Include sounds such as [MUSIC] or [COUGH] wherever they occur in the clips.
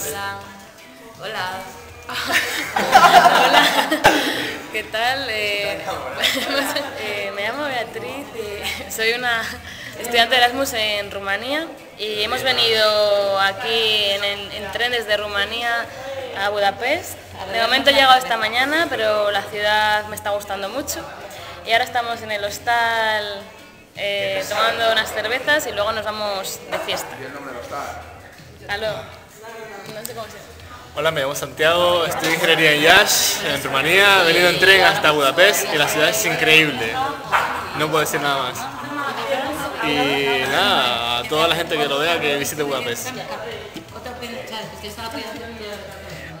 Hola. Hola. [LAUGHS] Hola. ¿Qué tal? Eh, [LAUGHS] eh, me llamo Beatriz y soy una estudiante de Erasmus en Rumanía y hemos venido aquí en, el, en tren desde Rumanía a Budapest. De momento he llegado esta mañana, pero la ciudad me está gustando mucho. Y ahora estamos en el hostal eh, tomando unas cervezas y luego nos vamos de fiesta. Sé cómo se llama. Hola, me llamo Santiago, estudio ingeniería en Yash, en Rumanía, he venido en tren hasta Budapest y la ciudad es increíble. No puedo decir nada más. Y nada, a toda la gente que lo vea que visite Budapest.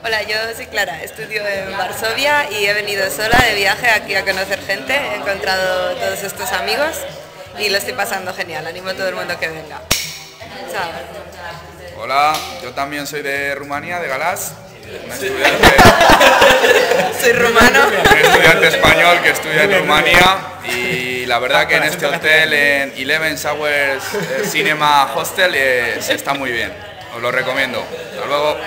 Hola, yo soy Clara, estudio en Varsovia y he venido sola de viaje aquí a conocer gente. He encontrado todos estos amigos y lo estoy pasando genial. Animo a todo el mundo que venga. Chao. Hola, yo también soy de Rumanía, de Galás. Un estudiante, [LAUGHS] Soy rumano. un estudiante español que estudia en Rumanía y la verdad que en este hotel, en Eleven Hours eh, Cinema Hostel, eh, se está muy bien. Os lo recomiendo. Hasta luego.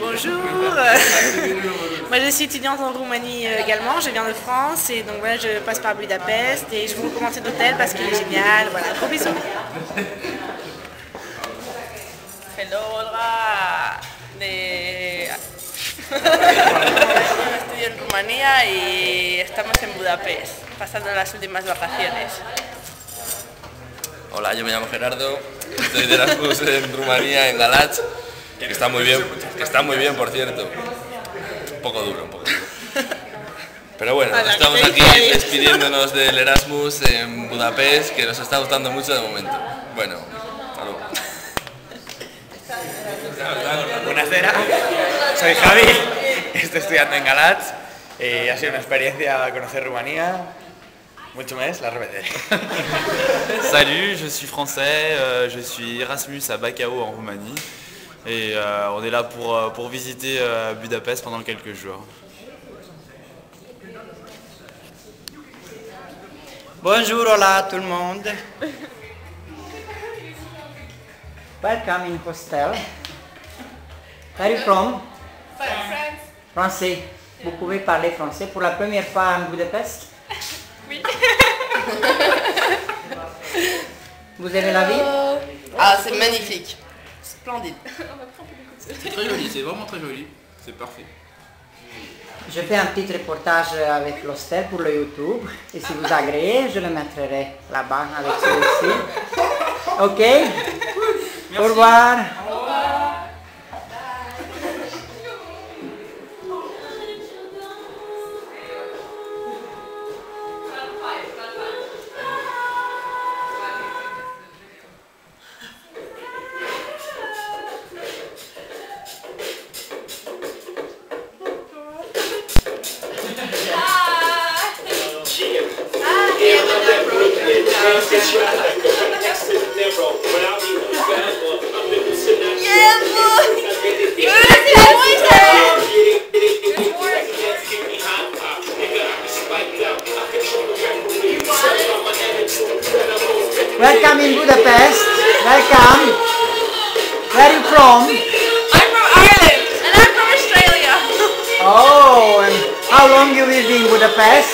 Bonjour. Moi, je suis étudiante en Roumanie euh, également. Je viens de France et donc voilà, je passe par Budapest et je vous recommande cet hôtel parce qu'il est génial. Voilà, gros bisous. Hello, Olga. De... [LAUGHS] Estudio en Rumanía y estamos en Budapest, pasando las últimas vacaciones. Hola, yo me llamo Gerardo, estoy de Erasmus en Rumanía, en Galach, que está muy bien, que está muy bien por cierto. Un poco duro, un poco duro. [LAUGHS] Pero bueno, estamos ¿qué aquí despidiéndonos del Erasmus en Budapest, que nos está gustando mucho de momento. Bueno, hasta luego. Buonasera, soy Javi, estoy estudiando en Galatz y ha sido una experiencia conocer Rumanía. Mucho más, la repetiré. Salut, je suis français, euh, je suis Erasmus à Bacao en Roumanie et euh, on est là pour, euh, pour visiter euh, Budapest pendant quelques jours. Bonjour, hola tout le monde. Welcome in hostel. Where are you from? Français. Vous pouvez parler français pour la première fois en Budapest? Oui. Vous aimez la ville Ah, c'est magnifique. Splendide. [LAUGHS] C'est très joli, c'est vraiment très joli, c'est parfait. Je fais un petit reportage avec l'hostel pour le YouTube. Et si vous agréez, je le mettrai là-bas avec celui-ci. Ok? [LAUGHS] Au revoir. Welcome in Budapest. Welcome. Where are you from? I'm from Ireland and I'm from Australia. Oh, and how long you will be in Budapest?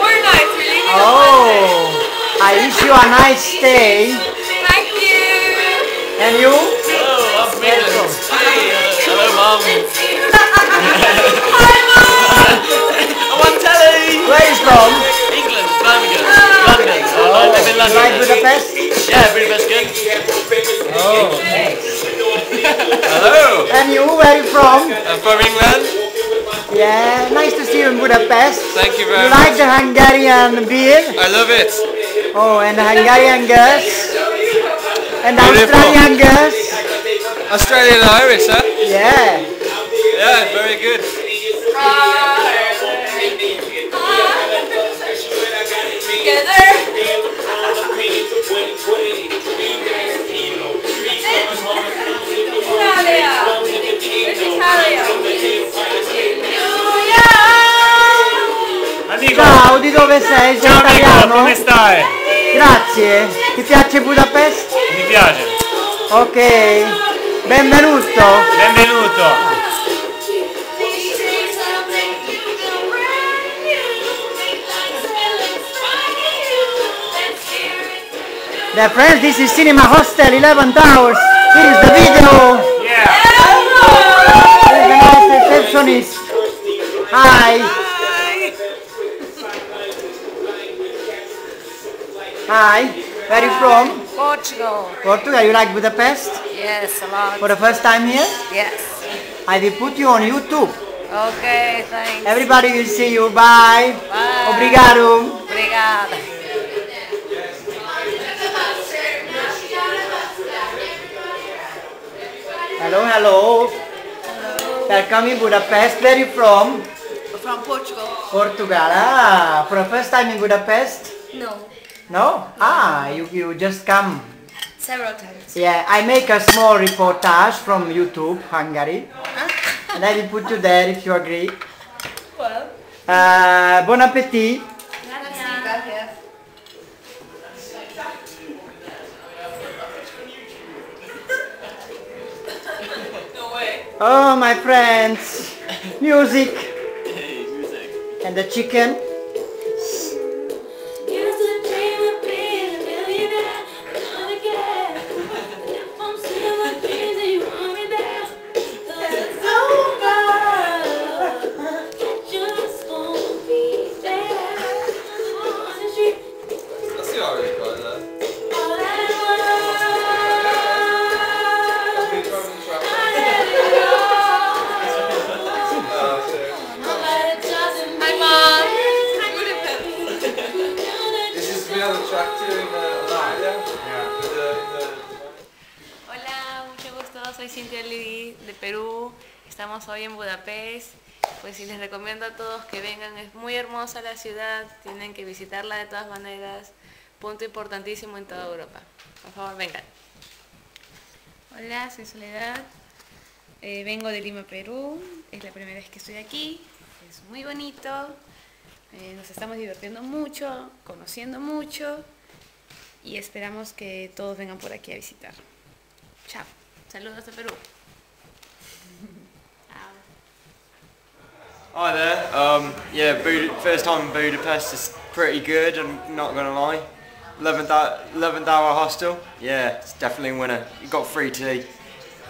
Four nights, we're leaving Oh, I wish you a nice stay. Thank you. And you? Oh, I'm Welcome. Hello, mom. Hi, Mom. I'm on telly. Where are you from? England, Birmingham, London. I live in You London. like Budapest? Yeah, Budapest good. Oh, thanks. Hello, And you, where are you from? I'm from England. Yeah, nice to see you in Budapest. Thank you very much. You like the Hungarian beer? I love it. Oh, and the Hungarian girls? And the Beautiful. Australian girls? Australian and Irish, huh? Yeah. Yeah, very good. Together. Italia. Where's Italia? Amico, Ciao, di dove sei? Sei ciao amico, italiano? come stai? Grazie. Ti piace Budapest? Mi piace. Ok. Benvenuto. Benvenuto. Dear friends, this is Cinema Hostel 11 Towers. Here is the video. Yeah. Nice receptionist. Hi. Hi. Where are you from? Portugal. Portugal. You like Budapest? Yes, a lot. For the first time here? Yes. I will put you on YouTube. Okay, thanks. Everybody will see you. Bye. Bye. Obrigado. Obrigada. Hello, hello. Welcome in Budapest. Where are you from? From Portugal. Portugal. Ah, for the first time in Budapest? No, No? Ah, you, you just come. several times. Yeah, I make a small reportage from YouTube, Hungary. and I will put you there if you agree. Well, Uh, bon appetit. gracias. Oh, my friends. Music. And the chicken. Hola, mucho gusto. Soy Cintia Lidí de Perú. Estamos hoy en Budapest. Pues sí, les recomiendo a todos que vengan. Es muy hermosa la ciudad. Tienen que visitarla de todas maneras. Punto importantísimo en toda Europa. Por favor, vengan. Hola, soy Soledad. Eh, vengo de Lima, Perú. Es la primera vez que estoy aquí. Es muy bonito. Eh, nos estamos divirtiendo mucho, conociendo mucho. Y esperamos que todos vengan por aquí a visitar. Chao. Saludos de Perú. [LAUGHS] Hi there. Um, yeah, Bud- first time in Budapest is pretty good. I'm not gonna lie. 11th hour, 11th hour hostel. Yeah, it's definitely a winner. You got free tea.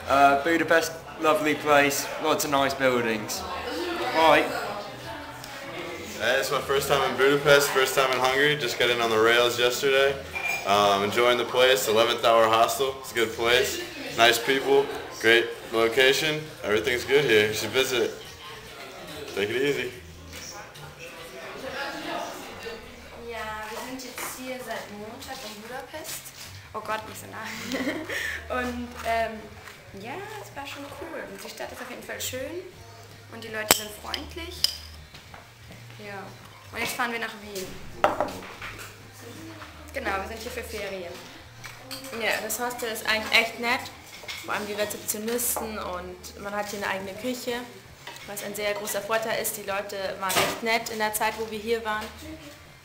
Uh, Budapest, lovely place. Lots of nice buildings. Right. Uh, It's my first time in Budapest, first time in Hungary. Just got in on the rails yesterday. Um, enjoying the place. 11th hour hostel. It's a good place. Nice people. Great location. Everything's good here. You should visit. Take it easy. Ja, wir sind jetzt hier seit Montag in Budapest. Oh Gott, ein bisschen nah. Und ähm, ja, es war schon cool. Die Stadt ist auf jeden Fall schön und die Leute sind freundlich. Ja, und jetzt fahren wir nach Wien. Genau, wir sind hier für Ferien. Ja, das Hostel ist eigentlich echt nett. Vor allem die Rezeptionisten und man hat hier eine eigene Küche. Was ein sehr großer Vorteil ist, die Leute waren echt nett in der Zeit, wo wir hier waren.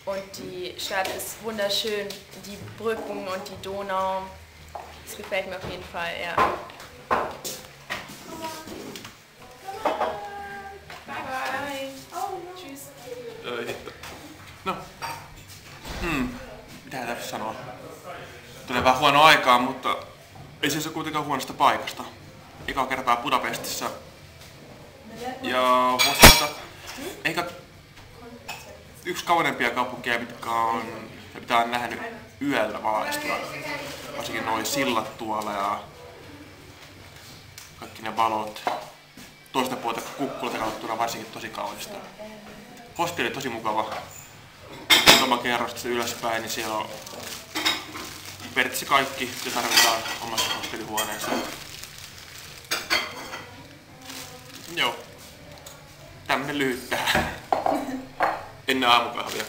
Und die Stadt ist wunderschön, die Brücken und die Donau. Das gefällt mir auf jeden Fall, ja. Sanoa? Tulee vähän huono aikaa, mutta ei se ole kuitenkaan huonosta paikasta. Eka kertaa Budapestissa. Ja voisi sanoa, ehkä yksi kauneimpia kaupunkeja, mitkä on, mitä on nähnyt yöllä valaistuna. Varsinkin noin sillat tuolla ja kaikki ne valot. Toista puolta kukkulta katsottuna varsinkin tosi kaunista. Hostelli tosi mukava. Muutama kerros ylöspäin, niin siellä on periaatteessa kaikki, mitä tarvitaan omassa hostellihuoneessa. Joo. Tämmönen lyhyt tähän. Ennen aamukahvia.